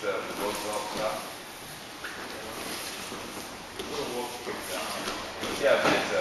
the Roosevelt stuff. Yeah, but it's, uh,